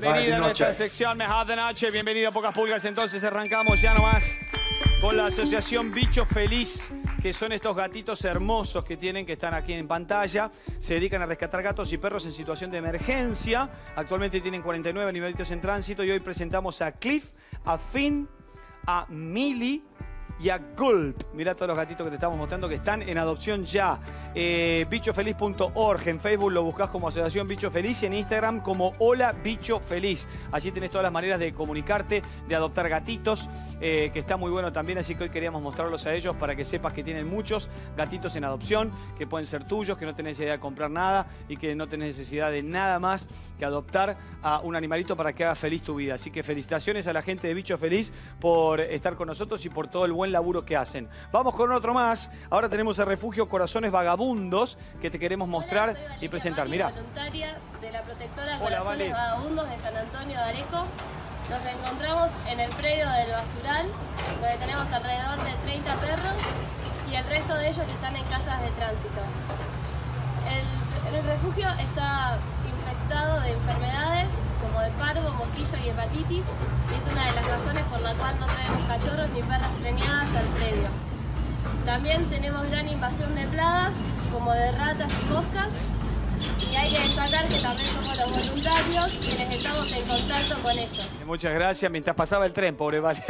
Bienvenido a nuestra sección Mejor de Noche. Bienvenido a Pocas Pulgas. Entonces arrancamos ya nomás con la asociación Bicho Feliz, que son estos gatitos hermosos que tienen, que están aquí en pantalla. Se dedican a rescatar gatos y perros en situación de emergencia. Actualmente tienen 49 animalitos en tránsito y hoy presentamos a Cliff, a Finn, a Millie y a Gulp. Mira todos los gatitos que te estamos mostrando que están en adopción ya. Eh, bichofeliz.org. En Facebook lo buscas como Asociación Bicho Feliz y en Instagram como Hola Bicho Feliz. Allí tenés todas las maneras de comunicarte, de adoptar gatitos, eh, que está muy bueno también. Así que hoy queríamos mostrarlos a ellos para que sepas que tienen muchos gatitos en adopción, que pueden ser tuyos, que no tenés necesidad de comprar nada y que no tenés necesidad de nada más que adoptar a un animalito para que haga feliz tu vida. Así que felicitaciones a la gente de Bicho Feliz por estar con nosotros y por todo el buen laburo que hacen. Vamos con otro más. Ahora tenemos el refugio Corazones Vagabundos que te queremos mostrar Hola, Valeria y presentar. Mirá. voluntaria de la protectora Hola, Corazones Vale. Vagabundos de San Antonio de Areco. Nos encontramos en el predio del basural, donde tenemos alrededor de 30 perros y el resto de ellos están en casas de tránsito. El, el refugio está infectado de enfermedades como de parvo, mosquillo y hepatitis y es una de las razones por la cual no traemos cachorros ni perras preñadas al predio. También tenemos gran invasión de plagas, como de ratas y moscas. Y hay que destacar que también somos los voluntarios quienes estamos en contacto con ellos. Muchas gracias. Mientras pasaba el tren, pobre Vale.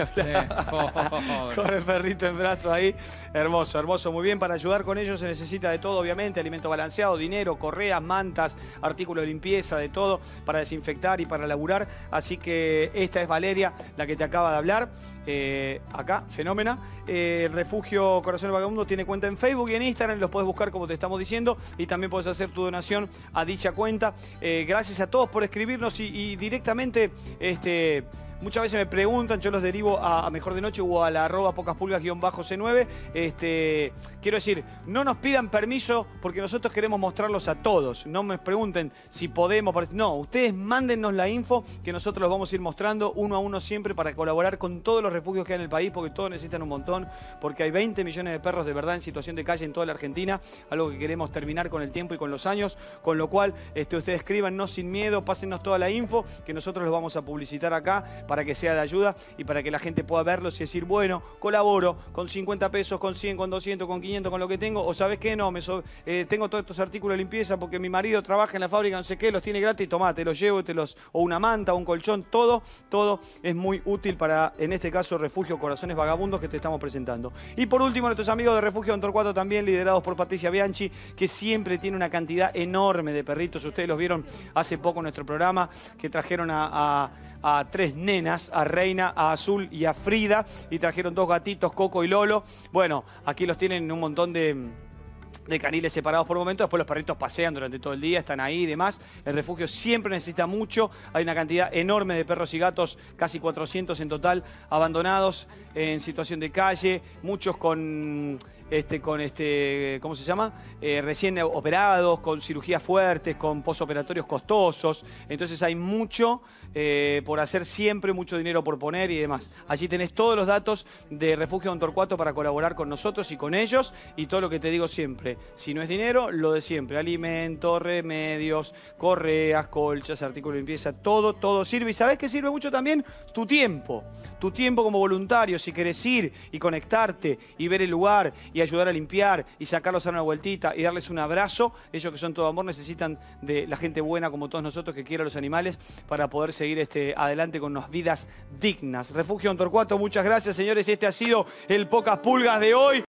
con el perrito en brazo ahí. Hermoso, hermoso. Muy bien. Para ayudar con ellos se necesita de todo, obviamente. Alimento balanceado, dinero, correas, mantas, artículos de limpieza, de todo. Para desinfectar y para laburar. Así que esta es Valeria, la que te acaba de hablar. Eh, acá, fenómena. Eh, el refugio Corazón del Vagabundo tiene cuenta en Facebook y en Instagram. Los puedes buscar como te estamos diciendo. Y también puedes hacer tu donación a dicha cuenta. Eh, gracias a todos por escribirnos y, y directamente este, muchas veces me preguntan, yo los derivo a, Mejor de Noche o a la arroba pocas pulgas guion bajo C9. Este, quiero decir, no nos pidan permiso porque nosotros queremos mostrarlos a todos. No me pregunten si podemos. No, ustedes mándennos la info que nosotros los vamos a ir mostrando uno a uno siempre para colaborar con todos los refugios que hay en el país porque todos necesitan un montón. Porque hay 20 millones de perros de verdad en situación de calle en toda la Argentina. Algo que queremos terminar con el tiempo y con los años. Con lo cual, este, ustedes escríbanos sin miedo, pásennos toda la info que nosotros los vamos a publicitar acá para que sea de ayuda y para que la gente pueda verlos y decir, bueno, colaboro con 50 pesos, con 100, con 200, con 500, con lo que tengo. O sabes qué, no, me eh, tengo todos estos artículos de limpieza porque mi marido trabaja en la fábrica, no sé qué, los tiene gratis, tomá, te los llevo, te los, o una manta, un colchón, todo, todo es muy útil para, en este caso, Refugio Corazones Vagabundos que te estamos presentando. Y por último, nuestros amigos de Refugio Don Torcuato también, liderados por Patricia Bianchi, que siempre tiene una cantidad enorme de perritos. Ustedes los vieron hace poco en nuestro programa, que trajeron a a tres nenas, a Reina, a Azul y a Frida, y trajeron dos gatitos, Coco y Lolo. Bueno, aquí los tienen un montón de de caniles separados por momentos, después los perritos pasean durante todo el día, están ahí y demás. El refugio siempre necesita mucho, hay una cantidad enorme de perros y gatos, casi 400 en total, abandonados en situación de calle, muchos con este, con este, ¿cómo se llama? Eh, recién operados, con cirugías fuertes, con posoperatorios costosos. Entonces hay mucho eh, por hacer siempre, mucho dinero por poner y demás. Allí tenés todos los datos de Refugio Don Torcuato para colaborar con nosotros y con ellos. Y todo lo que te digo siempre. Si no es dinero, lo de siempre. Alimentos, remedios, correas, colchas, artículos de limpieza, todo, todo sirve. ¿Y sabés qué sirve mucho también? Tu tiempo. Tu tiempo como voluntario, si querés ir y conectarte y ver el lugar y ayudar a limpiar y sacarlos a una vueltita y darles un abrazo. Ellos que son todo amor necesitan de la gente buena como todos nosotros que quiera a los animales para poder seguir este, adelante con unas vidas dignas. Refugio Don Torcuato, muchas gracias señores. Este ha sido el Pocas Pulgas de hoy.